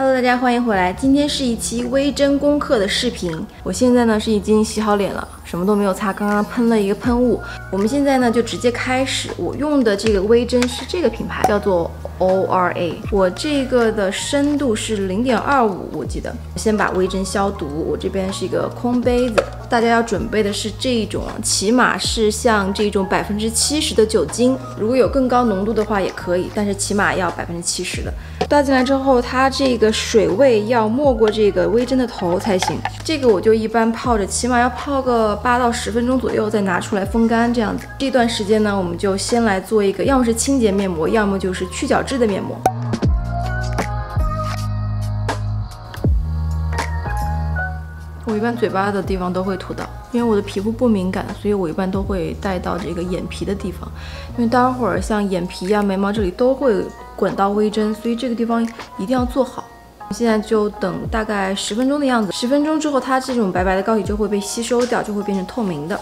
Hello，大家欢迎回来。今天是一期微针功课的视频。我现在呢是已经洗好脸了，什么都没有擦，刚刚喷了一个喷雾。我们现在呢就直接开始。我用的这个微针是这个品牌，叫做 ORA。我这个的深度是零点二五，我记得。先把微针消毒。我这边是一个空杯子，大家要准备的是这种，起码是像这种百分之七十的酒精。如果有更高浓度的话也可以，但是起码要百分之七十的。倒进来之后，它这个水位要没过这个微针的头才行。这个我就一般泡着，起码要泡个八到十分钟左右，再拿出来风干这样子。这段时间呢，我们就先来做一个，要么是清洁面膜，要么就是去角质的面膜。我一般嘴巴的地方都会涂到，因为我的皮肤不敏感，所以我一般都会带到这个眼皮的地方，因为待会儿像眼皮呀、眉毛这里都会滚到微针，所以这个地方一定要做好。现在就等大概十分钟的样子，十分钟之后，它这种白白的膏体就会被吸收掉，就会变成透明的。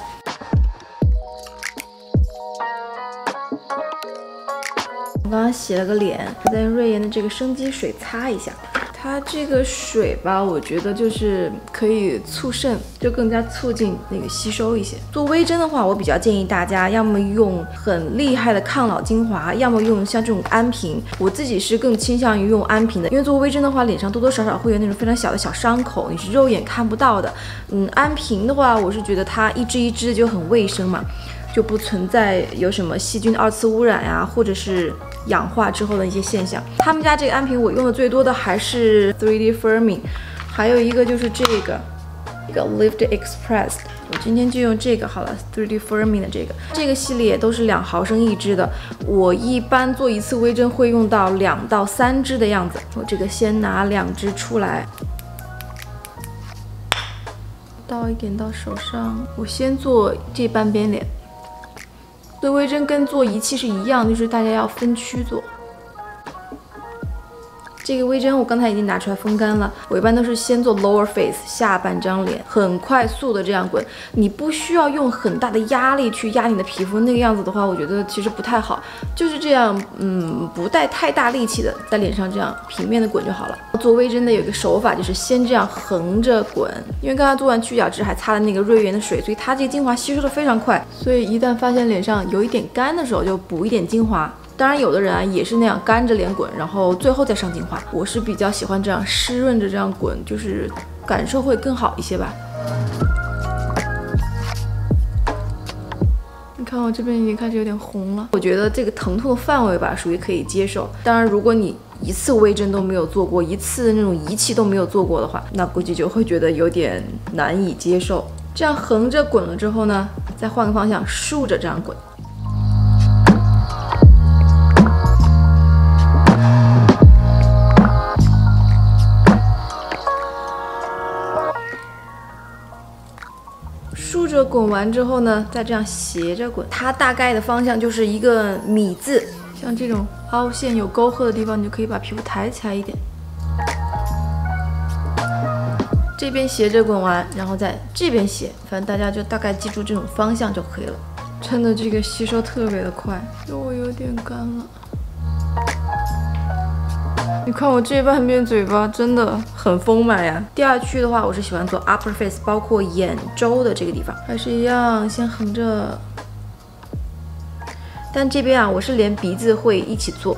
我刚刚洗了个脸，再用瑞颜的这个生肌水擦一下。它这个水吧，我觉得就是可以促渗，就更加促进那个吸收一些。做微针的话，我比较建议大家要么用很厉害的抗老精华，要么用像这种安瓶。我自己是更倾向于用安瓶的，因为做微针的话，脸上多多少少会有那种非常小的小伤口，你是肉眼看不到的。嗯，安瓶的话，我是觉得它一支一支就很卫生嘛。就不存在有什么细菌二次污染呀，或者是氧化之后的一些现象。他们家这个安瓶我用的最多的还是 3D Firming，还有一个就是这个，一个 Lift Express。我今天就用这个好了，3D Firming 的这个。这个系列都是两毫升一支的，我一般做一次微针会用到两到三支的样子。我这个先拿两支出来，倒一点到手上。我先做这半边脸。做微针跟做仪器是一样，就是大家要分区做。这个微针我刚才已经拿出来风干了。我一般都是先做 lower face 下半张脸，很快速的这样滚。你不需要用很大的压力去压你的皮肤，那个样子的话，我觉得其实不太好。就是这样，嗯，不带太大力气的在脸上这样平面的滚就好了。做微针的有一个手法就是先这样横着滚，因为刚刚做完去角质还擦了那个瑞源的水，所以它这个精华吸收的非常快。所以一旦发现脸上有一点干的时候，就补一点精华。当然，有的人啊也是那样干着脸滚，然后最后再上精华。我是比较喜欢这样湿润着这样滚，就是感受会更好一些吧。你看我这边已经开始有点红了，我觉得这个疼痛的范围吧属于可以接受。当然，如果你一次微针都没有做过，一次那种仪器都没有做过的话，那估计就会觉得有点难以接受。这样横着滚了之后呢，再换个方向竖着这样滚。着滚完之后呢，再这样斜着滚，它大概的方向就是一个米字，像这种凹陷有沟壑的地方，你就可以把皮肤抬起来一点。这边斜着滚完，然后在这边斜，反正大家就大概记住这种方向就可以了。真的，这个吸收特别的快，我有点干了。你看我这半边嘴巴真的很丰满呀。第二区的话，我是喜欢做 upper face，包括眼周的这个地方，还是一样，先横着。但这边啊，我是连鼻子会一起做。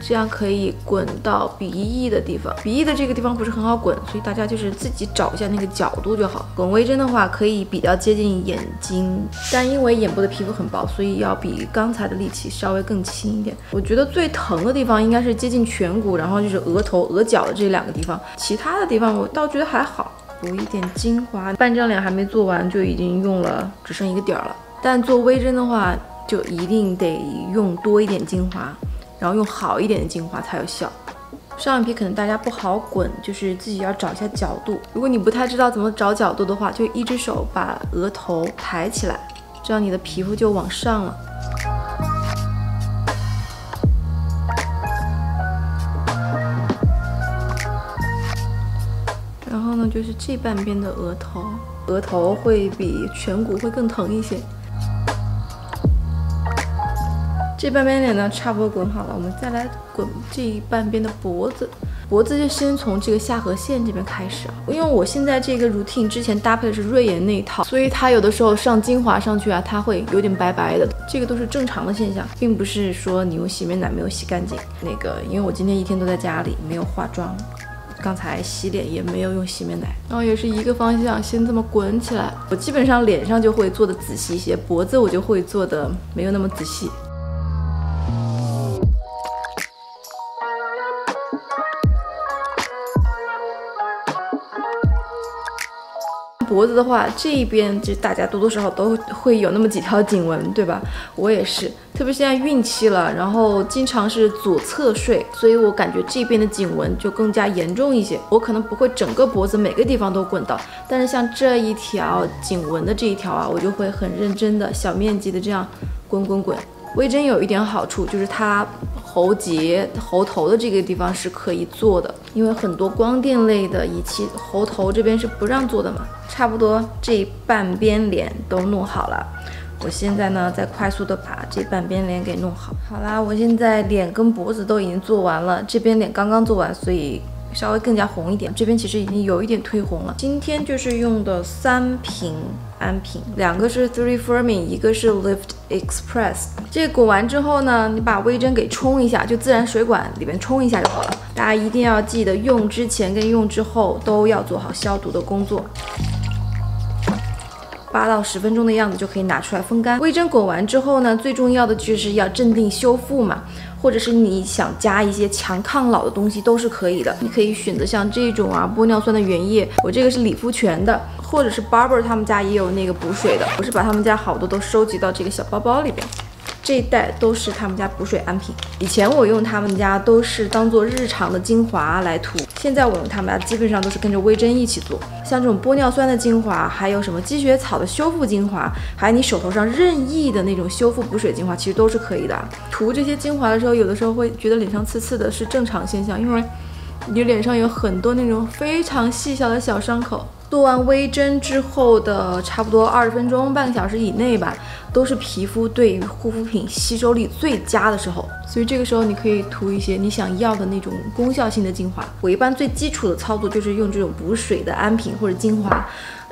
这样可以滚到鼻翼的地方，鼻翼的这个地方不是很好滚，所以大家就是自己找一下那个角度就好。滚微针的话，可以比较接近眼睛，但因为眼部的皮肤很薄，所以要比刚才的力气稍微更轻一点。我觉得最疼的地方应该是接近颧骨，然后就是额头、额角的这两个地方，其他的地方我倒觉得还好。补一点精华，半张脸还没做完就已经用了，只剩一个点儿了。但做微针的话，就一定得用多一点精华。然后用好一点的精华才有效。上眼皮可能大家不好滚，就是自己要找一下角度。如果你不太知道怎么找角度的话，就一只手把额头抬起来，这样你的皮肤就往上了。然后呢，就是这半边的额头，额头会比颧骨会更疼一些。这半边脸呢，差不多滚好了，我们再来滚这一半边的脖子。脖子就先从这个下颌线这边开始啊，因为我现在这个 routine 之前搭配的是瑞颜那一套，所以它有的时候上精华上去啊，它会有点白白的，这个都是正常的现象，并不是说你用洗面奶没有洗干净。那个，因为我今天一天都在家里，没有化妆，刚才洗脸也没有用洗面奶，然后也是一个方向，先这么滚起来。我基本上脸上就会做的仔细一些，脖子我就会做的没有那么仔细。脖子的话，这一边就大家多多少少都会有那么几条颈纹，对吧？我也是，特别现在孕期了，然后经常是左侧睡，所以我感觉这边的颈纹就更加严重一些。我可能不会整个脖子每个地方都滚到，但是像这一条颈纹的这一条啊，我就会很认真的小面积的这样滚滚滚。微针有一点好处，就是它。喉结、喉头的这个地方是可以做的，因为很多光电类的仪器，喉头这边是不让做的嘛。差不多这半边脸都弄好了，我现在呢再快速的把这半边脸给弄好。好啦，我现在脸跟脖子都已经做完了，这边脸刚刚做完，所以。稍微更加红一点，这边其实已经有一点褪红了。今天就是用的三瓶安瓶，两个是 Three Firming，一个是 Lift Express。这个滚完之后呢，你把微针给冲一下，就自然水管里面冲一下就好了。大家一定要记得，用之前跟用之后都要做好消毒的工作。八到十分钟的样子就可以拿出来风干。微针滚完之后呢，最重要的就是要镇定修复嘛。或者是你想加一些强抗老的东西都是可以的，你可以选择像这种啊玻尿酸的原液，我这个是理肤泉的，或者是 Barber 他们家也有那个补水的，我是把他们家好多都收集到这个小包包里边。这一袋都是他们家补水安瓶，以前我用他们家都是当做日常的精华来涂，现在我用他们家基本上都是跟着微针一起做。像这种玻尿酸的精华，还有什么积雪草的修复精华，还有你手头上任意的那种修复补水精华，其实都是可以的。涂这些精华的时候，有的时候会觉得脸上刺刺的，是正常现象，因为你脸上有很多那种非常细小的小伤口。做完微针之后的差不多二十分钟、半个小时以内吧，都是皮肤对于护肤品吸收力最佳的时候，所以这个时候你可以涂一些你想要的那种功效性的精华。我一般最基础的操作就是用这种补水的安瓶或者精华。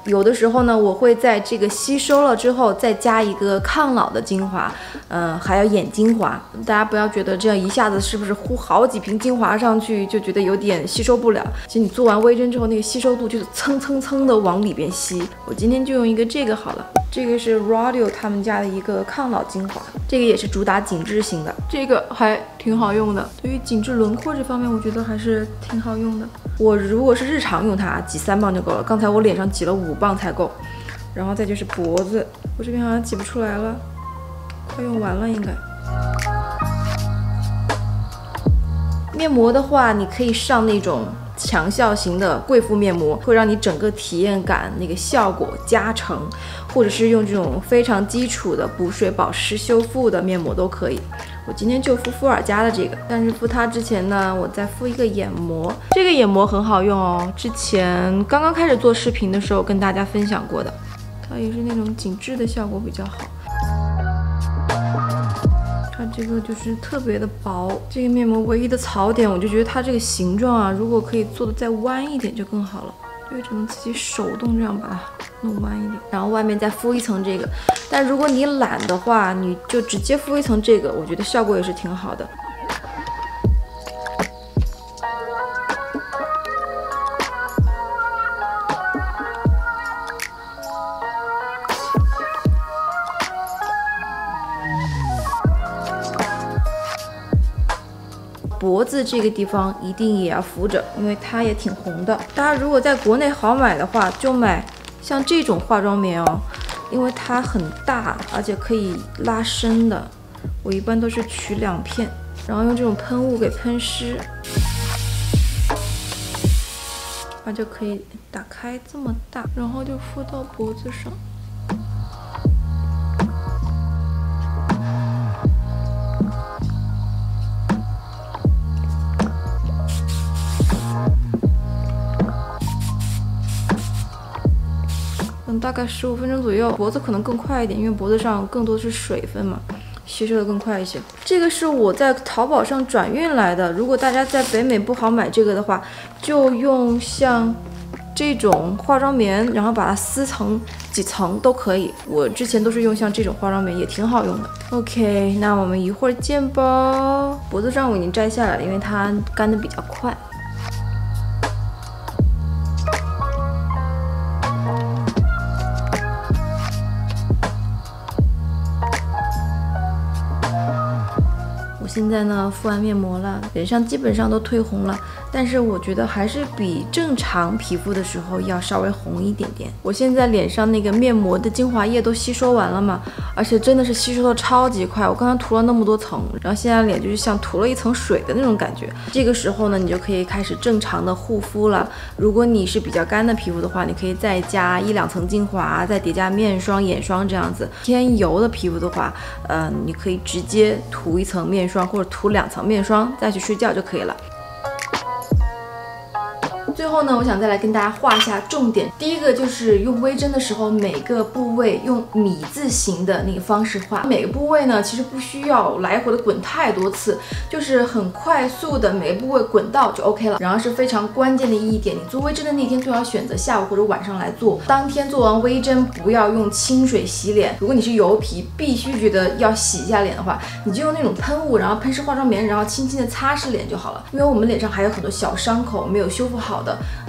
有的时候呢，我会在这个吸收了之后再加一个抗老的精华，嗯，还有眼精华。大家不要觉得这样一下子是不是呼好几瓶精华上去就觉得有点吸收不了。其实你做完微针之后，那个吸收度就是蹭蹭蹭的往里边吸。我今天就用一个这个好了，这个是 Rodio 他们家的一个抗老精华，这个也是主打紧致型的，这个还挺好用的。对于紧致轮廓这方面，我觉得还是挺好用的。我如果是日常用它，挤三磅就够了。刚才我脸上挤了五磅才够，然后再就是脖子，我这边好像挤不出来了，快用完了应该。面膜的话，你可以上那种强效型的贵妇面膜，会让你整个体验感那个效果加成，或者是用这种非常基础的补水、保湿、修复的面膜都可以。我今天就敷敷尔佳的这个，但是敷它之前呢，我再敷一个眼膜。这个眼膜很好用哦，之前刚刚开始做视频的时候跟大家分享过的，它也是那种紧致的效果比较好。它这个就是特别的薄，这个面膜唯一的槽点，我就觉得它这个形状啊，如果可以做的再弯一点就更好了。就，只能自己手动这样把它弄弯一点，然后外面再敷一层这个。但如果你懒的话，你就直接敷一层这个，我觉得效果也是挺好的。脖子这个地方一定也要敷着，因为它也挺红的。大家如果在国内好买的话，就买像这种化妆棉哦，因为它很大，而且可以拉伸的。我一般都是取两片，然后用这种喷雾给喷湿，它就可以打开这么大，然后就敷到脖子上。大概十五分钟左右，脖子可能更快一点，因为脖子上更多的是水分嘛。吸收的更快一些。这个是我在淘宝上转运来的，如果大家在北美不好买这个的话，就用像这种化妆棉，然后把它撕成几层都可以。我之前都是用像这种化妆棉，也挺好用的。OK，那我们一会儿见吧。脖子上我已经摘下来了，因为它干的比较快。现在呢，敷完面膜了，脸上基本上都褪红了，但是我觉得还是比正常皮肤的时候要稍微红一点点。我现在脸上那个面膜的精华液都吸收完了嘛，而且真的是吸收的超级快。我刚刚涂了那么多层，然后现在脸就是像涂了一层水的那种感觉。这个时候呢，你就可以开始正常的护肤了。如果你是比较干的皮肤的话，你可以再加一两层精华，再叠加面霜、眼霜这样子。偏油的皮肤的话，嗯，你可以直接涂一层面霜。或者涂两层面霜再去睡觉就可以了。最后呢，我想再来跟大家画一下重点。第一个就是用微针的时候，每个部位用米字形的那个方式画。每个部位呢，其实不需要来回的滚太多次，就是很快速的每个部位滚到就 OK 了。然后是非常关键的一点，你做微针的那天最好选择下午或者晚上来做。当天做完微针，不要用清水洗脸。如果你是油皮，必须觉得要洗一下脸的话，你就用那种喷雾，然后喷湿化妆棉，然后轻轻的擦拭脸就好了。因为我们脸上还有很多小伤口没有修复好。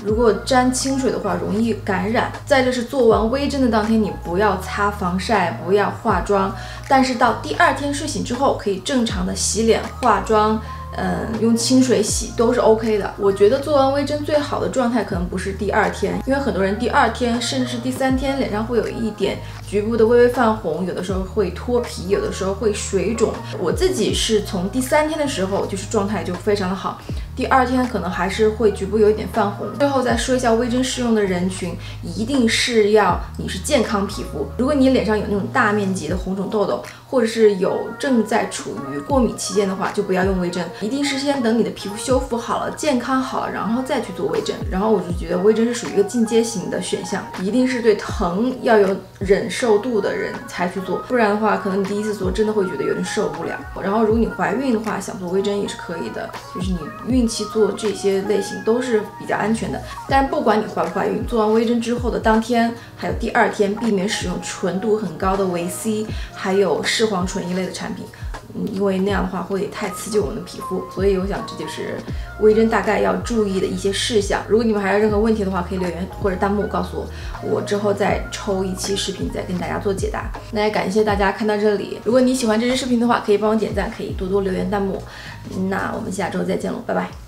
如果沾清水的话，容易感染。再就是做完微针的当天，你不要擦防晒，不要化妆。但是到第二天睡醒之后，可以正常的洗脸、化妆。嗯，用清水洗都是 OK 的。我觉得做完微针最好的状态可能不是第二天，因为很多人第二天甚至是第三天脸上会有一点局部的微微泛红，有的时候会脱皮，有的时候会水肿。我自己是从第三天的时候就是状态就非常的好。第二天可能还是会局部有一点泛红。最后再说一下微针适用的人群，一定是要你是健康皮肤。如果你脸上有那种大面积的红肿痘痘，或者是有正在处于过敏期间的话，就不要用微针。一定是先等你的皮肤修复好了、健康好了，然后再去做微针。然后我就觉得微针是属于一个进阶型的选项，一定是对疼要有忍受度的人才去做，不然的话，可能你第一次做真的会觉得有点受不了。然后如果你怀孕的话，想做微针也是可以的，就是你孕。期做这些类型都是比较安全的，但是不管你怀不怀孕，做完微针之后的当天还有第二天，避免使用纯度很高的维 C，还有视黄醇一类的产品，嗯，因为那样的话会太刺激我们的皮肤，所以我想这就是微针大概要注意的一些事项。如果你们还有任何问题的话，可以留言或者弹幕告诉我，我之后再抽一期视频再跟大家做解答。那也感谢大家看到这里，如果你喜欢这支视频的话，可以帮我点赞，可以多多留言弹幕。那我们下周再见喽，拜拜。